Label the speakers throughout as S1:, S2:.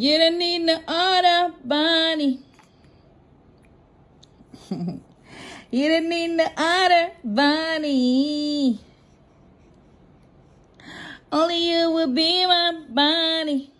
S1: You don't need no order, Bonnie. you don't need no order, Bonnie. Only you will be my Bonnie.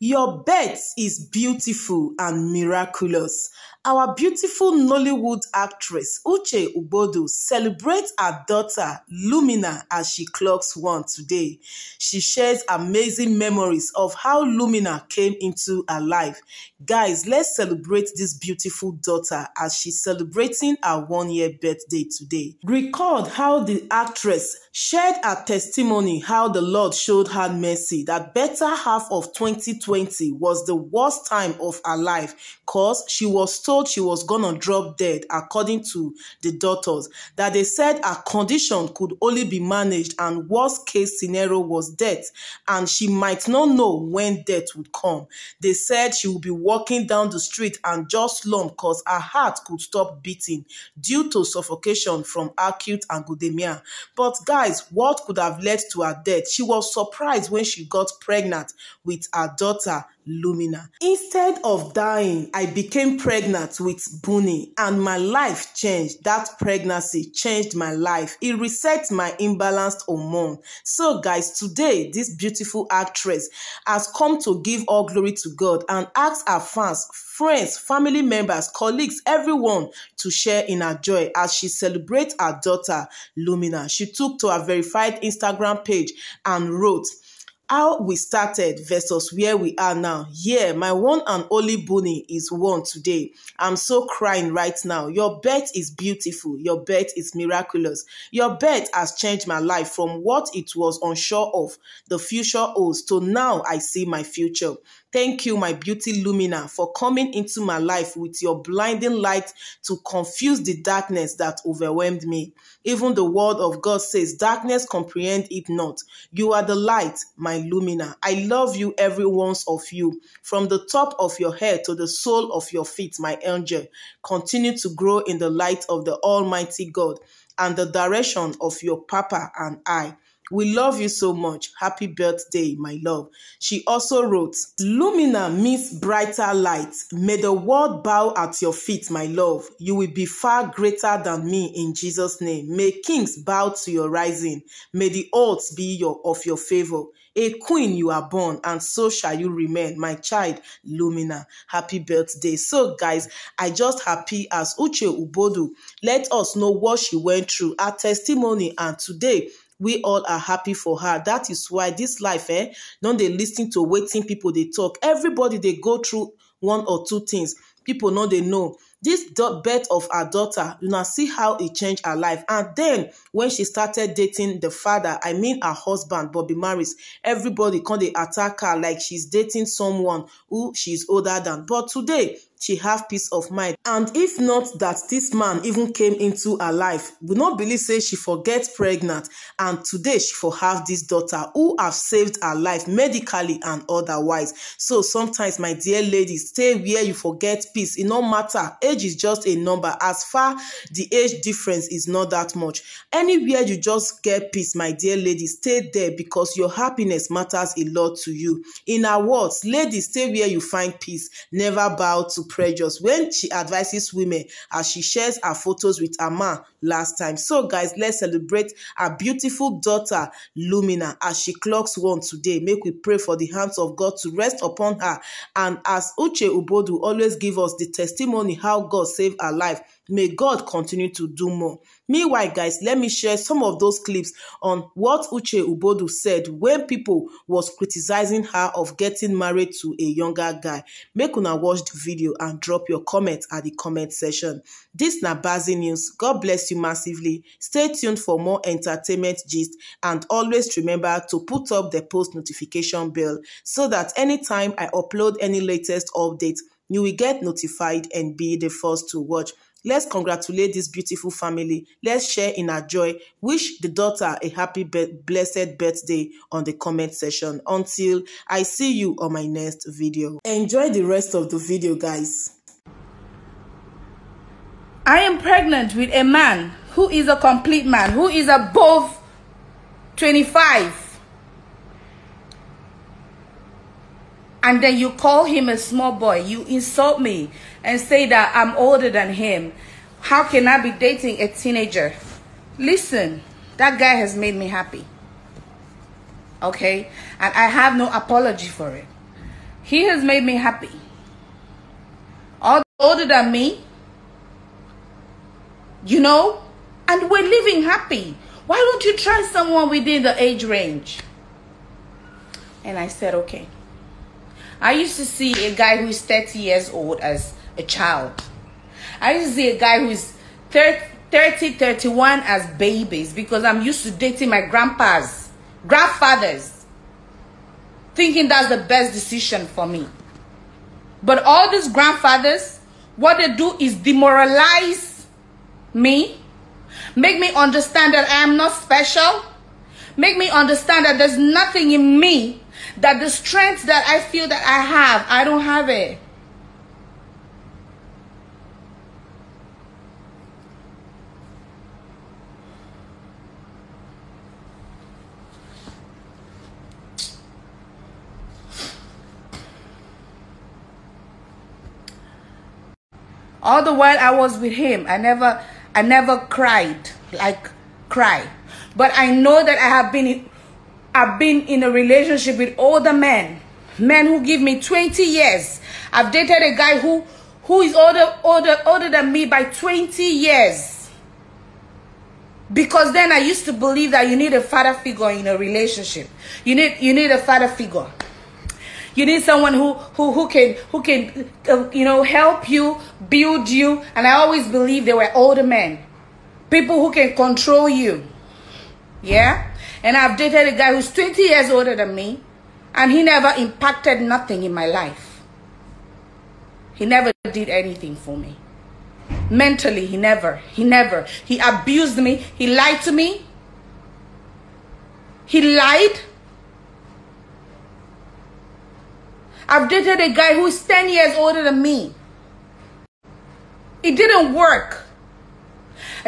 S2: Your birth is beautiful and miraculous. Our beautiful Nollywood actress Uche Ogbodo celebrates her daughter Lumina as she clocks one today. She shares amazing memories of how Lumina came into her life. Guys, let's celebrate this beautiful daughter as she's celebrating her one-year birthday today. Record how the actress shared her testimony how the Lord showed her mercy that better half of 2020 was the worst time of her life cause she was told told she was gonna drop dead according to the doctors that they said her condition could only be managed and worst case scenario was death and she might not know when death would come. They said she would be walking down the street and just slump cause her heart could stop beating due to suffocation from acute angioedema. But guys what could have led to her death? She was surprised when she got pregnant with her daughter Lumina. Instead of dying, I became pregnant with Bunny and my life changed. That pregnancy changed my life. It reset my imbalanced hormone. So guys, today this beautiful actress has come to give all glory to God and ask her fans, friends, family members, colleagues, everyone to share in her joy as she celebrates her daughter Lumina. She took to her verified Instagram page and wrote, how we started versus where we are now. Yeah, my one and only Bunny is one today. I'm so crying right now. Your birth is beautiful. Your birth is miraculous. Your birth has changed my life from what it was unsure of the future holds to now I see my future. Thank you, my beauty Lumina, for coming into my life with your blinding light to confuse the darkness that overwhelmed me. Even the word of God says, darkness comprehend it not. You are the light, my Lumina. I love you, every one of you. From the top of your head to the sole of your feet, my angel. Continue to grow in the light of the Almighty God and the direction of your Papa and I. We love you so much. Happy birthday, my love. She also wrote, Lumina means brighter light. May the world bow at your feet, my love. You will be far greater than me in Jesus' name. May kings bow to your rising. May the odds be your of your favor. A queen you are born, and so shall you remain, my child, Lumina. Happy birthday. So, guys, I just happy as Uche Ogbodo let us know what she went through, her testimony, and today we all are happy for her. That is why this life eh don dey lis ten to wetin people dey talk. Everybody dey go through one or two things. People no dey know. This birth of her daughter You una see how e change her life. And then when she started dating the father i mean her husband bobby maris everybody come dey attack her like she's dating someone who she's older than. But today she have peace of mind. And if not that this man even came into her life we not believe say she forget pregnant. And today she for have this daughter who have saved her life medically and otherwise. So sometimes my dear ladies stay where you forget peace. E no matter. Age is just a number. As far the age difference is not that much. Anywhere you just get peace my dear ladies stay there because your happiness matters a lot to you. In her words ladies stay where you find peace. Never bow to pressures when she advises women as she shares her photos with man last time. So, guys, let's celebrate our beautiful daughter, Lumina, as she clocks one today. Make we pray for the hands of God to rest upon her. And as Uche Ogbodo always give us the testimony how God saved her life, May God continue to do more. Meanwhile, guys, let me share some of those clips on what Uche Ubodu said when people was criticizing her of getting married to a younger guy. Make una watch the video and drop your comment at the comment section. This na Bazi News. God bless you massively. Stay tuned for more entertainment gist and always remember to put up the post notification bell so that anytime I upload any latest update, you will get notified and be the first to watch. Let's congratulate this beautiful family. Let's share in our joy. Wish the daughter a happy, blessed birthday on the comment section. Until I see you on my next video. Enjoy the rest of the video, guys.
S1: I am pregnant with a man who is a complete man, who is above 25. And then you call him a small boy. You insult me and say that I'm older than him. How can I be dating a teenager? Listen, that guy has made me happy. Okay? And I have no apology for it. He has made me happy. All older than me, you know, and we're living happy. Why don't you try someone within the age range? And I said, okay. I used to see a guy who's 30 years old as a child. I used to see a guy who's 30, 30 31 as babies because I'm used to dating my grandpas, grandfathers, thinking that's the best decision for me. But all these grandfathers, what they do is demoralize me, make me understand that I am not special, make me understand that there's nothing in me that the strength that I feel that I have, I don't have it. all the while i was with him i never i never cried like cry but i know that i have been I've been in a relationship with older men, men who give me 20 years. I've dated a guy who who is older older older than me by 20 years. Because then I used to believe that you need a father figure in a relationship. You need you need a father figure. You need someone who who who can who can uh, you know help you, build you, and I always believe they were older men. People who can control you. Yeah? And I've dated a guy who's 20 years older than me, and he never impacted nothing in my life. He never did anything for me. Mentally, he never. He never. He abused me. He lied to me. He lied. I've dated a guy who's 10 years older than me. It didn't work.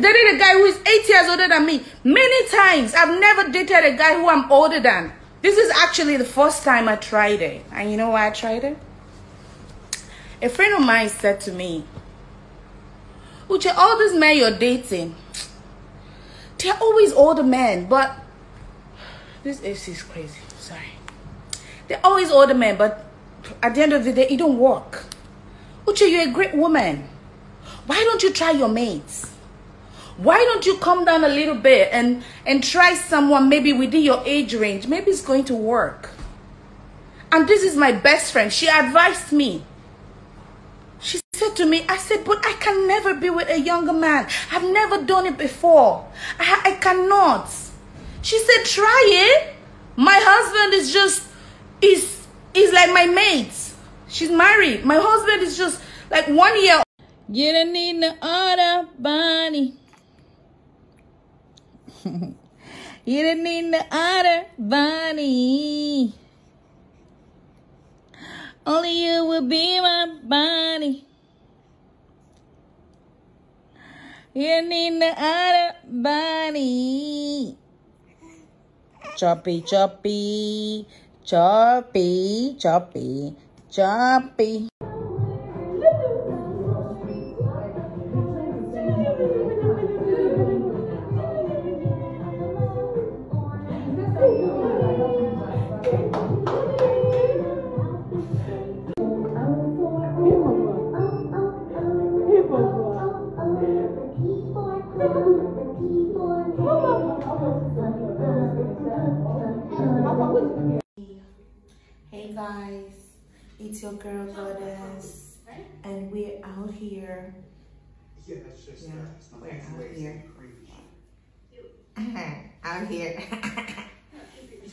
S1: Dated a guy who is eight years older than me. Many times. I've never dated a guy who I'm older than. This is actually the first time I tried it. And you know why I tried it? A friend of mine said to me, Uche, all these men you're dating, they're always older men, but this is crazy. Sorry. They're always older men, but at the end of the day, it don't work. Uche, you're a great woman. Why don't you try your mates? Why don't you come down a little bit and and try someone maybe within your age range? Maybe it's going to work. And this is my best friend. She advised me. She said to me i said but i can never be with a younger man. I've never done it before. I, I cannot. She said try it. My husband is just is is like my mate. She's married. My husband is just like one year
S3: don't need no order bunny you didn't need the otter bunny. Only you will be my bunny. You need the otter bunny. Choppy, choppy, choppy, choppy, choppy.
S1: It's your girl goddess, and we're out here. Yeah, that's just, yeah, uh, we're out here. out here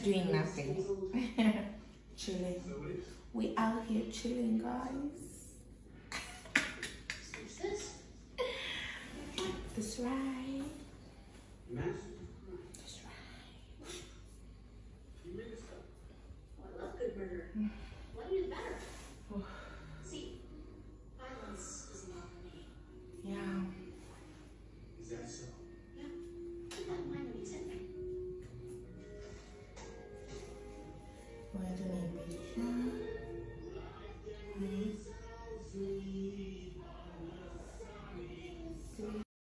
S1: doing nothing, chilling. We out here chilling, guys. That's right.